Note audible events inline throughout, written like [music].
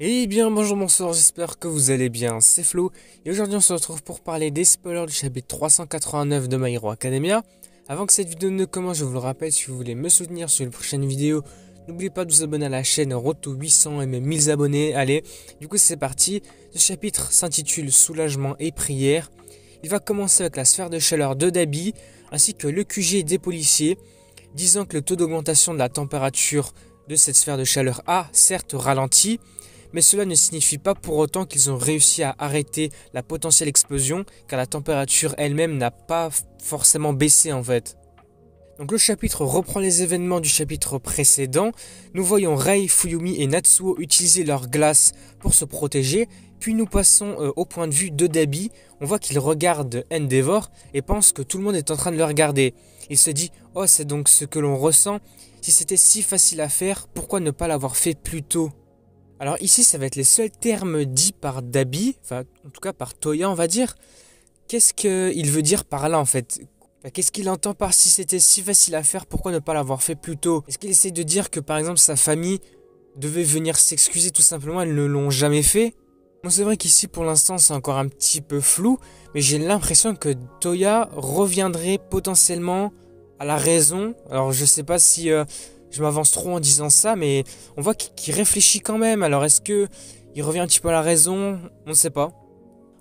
Eh bien bonjour bonsoir, j'espère que vous allez bien, c'est Flo, et aujourd'hui on se retrouve pour parler des spoilers du chapitre 389 de My Hero Academia. Avant que cette vidéo ne commence, je vous le rappelle, si vous voulez me soutenir sur les prochaines vidéos, n'oubliez pas de vous abonner à la chaîne Roto 800 et même 1000 abonnés, allez, du coup c'est parti. Ce chapitre s'intitule Soulagement et prière. Il va commencer avec la sphère de chaleur de Dabi, ainsi que le QG des policiers, disant que le taux d'augmentation de la température de cette sphère de chaleur a certes ralenti, mais cela ne signifie pas pour autant qu'ils ont réussi à arrêter la potentielle explosion, car la température elle-même n'a pas forcément baissé en fait. Donc le chapitre reprend les événements du chapitre précédent. Nous voyons Rei, Fuyumi et Natsuo utiliser leur glace pour se protéger. Puis nous passons euh, au point de vue de Dabi. On voit qu'il regarde Endeavor et pense que tout le monde est en train de le regarder. Il se dit Oh, c'est donc ce que l'on ressent. Si c'était si facile à faire, pourquoi ne pas l'avoir fait plus tôt? Alors ici, ça va être les seuls termes dits par Dabi, enfin en tout cas par Toya, on va dire. Qu'est-ce qu'il veut dire par là en fait? Qu'est-ce qu'il entend par si c'était si facile à faire, pourquoi ne pas l'avoir fait plus tôt? Est-ce qu'il essaie de dire que par exemple sa famille devait venir s'excuser tout simplement, elles ne l'ont jamais fait? Bon, c'est vrai qu'ici pour l'instant c'est encore un petit peu flou, mais j'ai l'impression que Toya reviendrait potentiellement à la raison. Alors je sais pas si euh, je m'avance trop en disant ça, mais on voit qu'il réfléchit quand même. Alors est-ce que il revient un petit peu à la raison? On ne sait pas.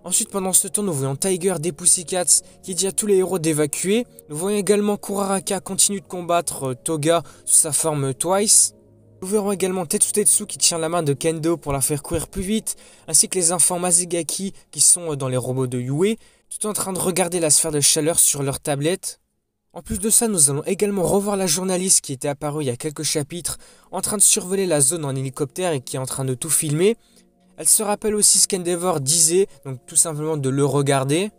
Ensuite, pendant ce temps, nous voyons Tiger des Pussycats qui dit à tous les héros d'évacuer. Nous voyons également Kuraraka continue de combattre euh, Toga sous sa forme Twice. Nous verrons également Tetsu qui tient la main de Kendo pour la faire courir plus vite, ainsi que les enfants Mazigaki qui sont euh, dans les robots de Yue, tout en train de regarder la sphère de chaleur sur leur tablette. En plus de ça, nous allons également revoir la journaliste qui était apparue il y a quelques chapitres, en train de survoler la zone en hélicoptère et qui est en train de tout filmer. Elle se rappelle aussi ce qu'Endeavor disait, donc tout simplement de le regarder.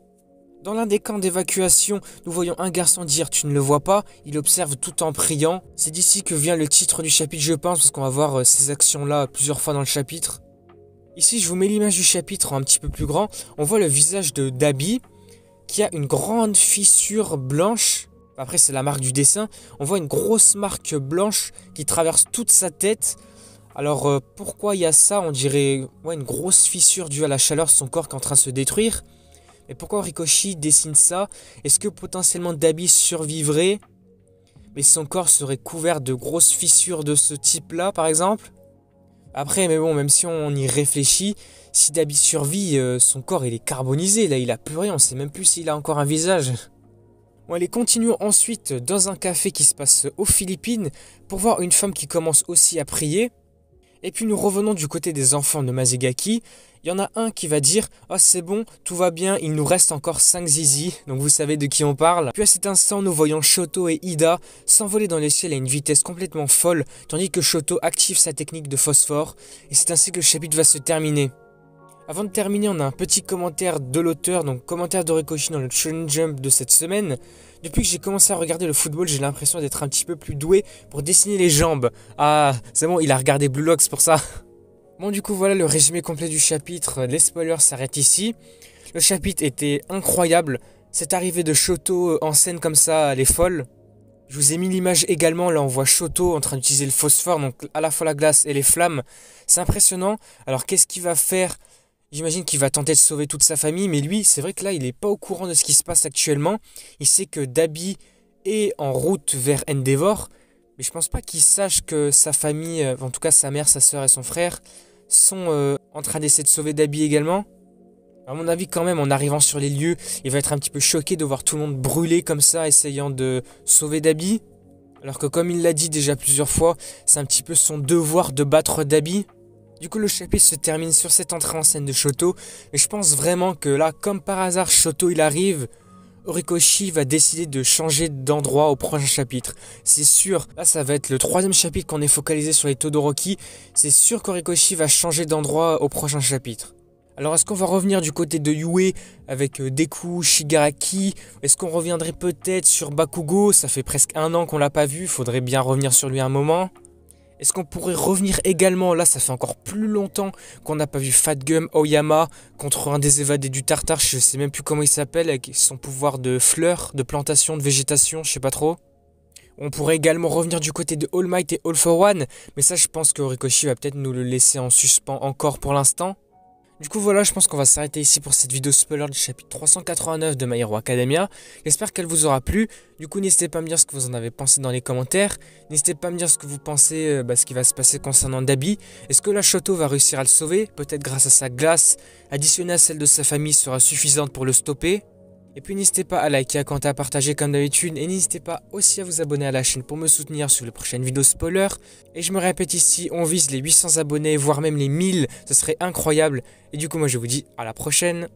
Dans l'un des camps d'évacuation, nous voyons un garçon dire Tu ne le vois pas, il observe tout en priant. C'est d'ici que vient le titre du chapitre, je pense, parce qu'on va voir euh, ces actions-là plusieurs fois dans le chapitre. Ici, je vous mets l'image du chapitre en un petit peu plus grand. On voit le visage de Dabi, qui a une grande fissure blanche après, c'est la marque du dessin. On voit une grosse marque blanche qui traverse toute sa tête. Alors, euh, pourquoi il y a ça? On dirait une grosse fissure due à la chaleur de son corps qui est en train de se détruire. Mais pourquoi Rikoshi dessine ça? Est-ce que potentiellement Dabi survivrait? Mais son corps serait couvert de grosses fissures de ce type-là, par exemple? Après, mais bon, même si on y réfléchit, si Dabi survit, euh, son corps il est carbonisé. Là, il a plus rien. On sait même plus s'il a encore un visage. On va aller continuer ensuite dans un café qui se passe aux Philippines pour voir une femme qui commence aussi à prier. Et puis nous revenons du côté des enfants de Mazegaki. Il y en a un qui va dire Ah, c'est bon, tout va bien, il nous reste encore 5 zizi. Donc vous savez de qui on parle. Puis à cet instant, nous voyons Shoto et Ida s'envoler dans les ciels à une vitesse complètement folle, tandis que Shoto active sa technique de phosphore. Et c'est ainsi que le chapitre va se terminer. Avant de terminer, on a un petit commentaire de l'auteur, donc commentaire de Rikoshi dans le Shonen Jump de cette semaine. Depuis que j'ai commencé à regarder le football, j'ai l'impression d'être un petit peu plus doué pour dessiner les jambes. Ah, c'est bon, il a regardé Blue Locks pour ça. [laughs] Bon, du coup, voilà le résumé complet du chapitre. Les spoilers s'arrêtent ici. Le chapitre était incroyable. Cette arrivée de Shoto en scène comme ça, elle est folle. Je vous ai mis l'image également, là on voit Shoto en train d'utiliser le phosphore, donc à la fois la glace et les flammes. C'est impressionnant. Alors qu'est-ce qu'il va faire J'imagine qu'il va tenter de sauver toute sa famille, mais lui, c'est vrai que là, il n'est pas au courant de ce qui se passe actuellement. Il sait que Dabi est en route vers Endeavor, mais je pense pas qu'il sache que sa famille, euh, en tout cas sa mère, sa soeur et son frère, sont euh, en train d'essayer de sauver Dabi également. À mon avis, quand même, en arrivant sur les lieux, il va être un petit peu choqué de voir tout le monde brûler comme ça, essayant de sauver Dabi. Alors que comme il l'a dit déjà plusieurs fois, c'est un petit peu son devoir de battre Dabi. Du coup, le chapitre se termine sur cette entrée en scène de Shoto, mais je pense vraiment que là, comme par hasard, Shoto il arrive, Orikoshi va décider de changer d'endroit au prochain chapitre. C'est sûr, là ça va être le troisième chapitre qu'on est focalisé sur les Todoroki, c'est sûr qu'Orikoshi va changer d'endroit au prochain chapitre. Alors est-ce qu'on va revenir du côté de Yue avec euh, Deku, Shigaraki? Est-ce qu'on reviendrait peut-être sur Bakugo? Ça fait presque un an qu'on l'a pas vu, faudrait bien revenir sur lui un moment. Est-ce qu'on pourrait revenir également? Là, ça fait encore plus longtemps qu'on n'a pas vu Fat Gum Oyama contre un des évadés du Tartare. Je sais même plus comment il s'appelle, avec son pouvoir de fleurs, de plantation, de végétation, je sais pas trop. On pourrait également revenir du côté de All Might et All for One, mais ça je pense que Rikoshi va peut-être nous le laisser en suspens encore pour l'instant. Du coup voilà, je pense qu'on va s'arrêter ici pour cette vidéo spoiler du chapitre 389 de My Hero Academia. J'espère qu'elle vous aura plu. Du coup n'hésitez pas à me dire ce que vous en avez pensé dans les commentaires. N'hésitez pas à me dire ce que vous pensez, euh, bah, ce qui va se passer concernant Dabi. Est-ce que la Shoto va réussir à le sauver? Peut-être grâce à sa glace, additionnée à celle de sa famille sera suffisante pour le stopper? Et puis n'hésitez pas à liker, à commenter, à partager comme d'habitude. Et n'hésitez pas aussi à vous abonner à la chaîne pour me soutenir sur les prochaines vidéos spoiler. Et je me répète ici, on vise les 800 abonnés, voire même les 1000. Ce serait incroyable. Et du coup, moi je vous dis à la prochaine.